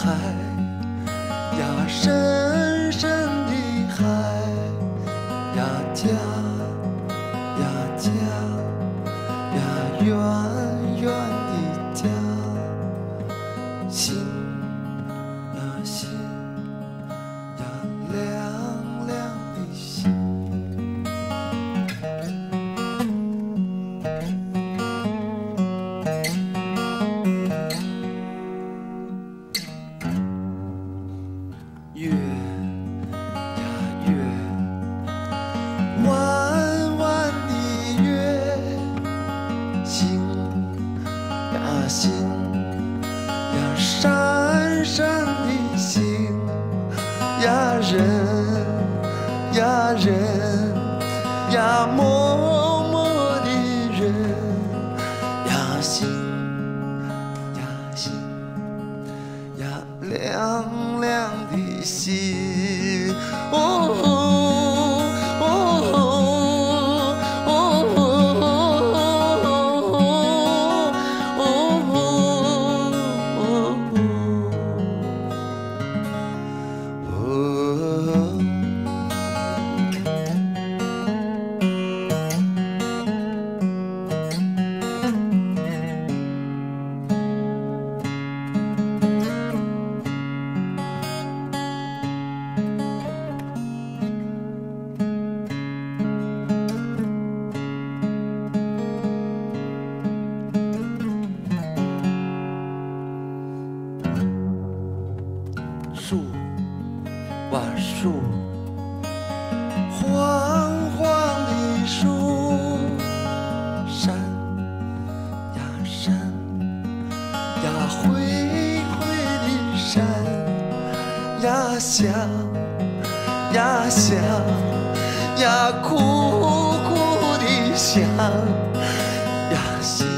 海呀深深的海呀家呀家呀远远的家心呀心。月呀月弯弯的月星呀星呀闪闪的星呀人呀人呀默默的人呀心 ti. 树，晚树，黄黄的树，山呀山呀，灰灰的山呀，想呀想呀，苦苦的想呀想。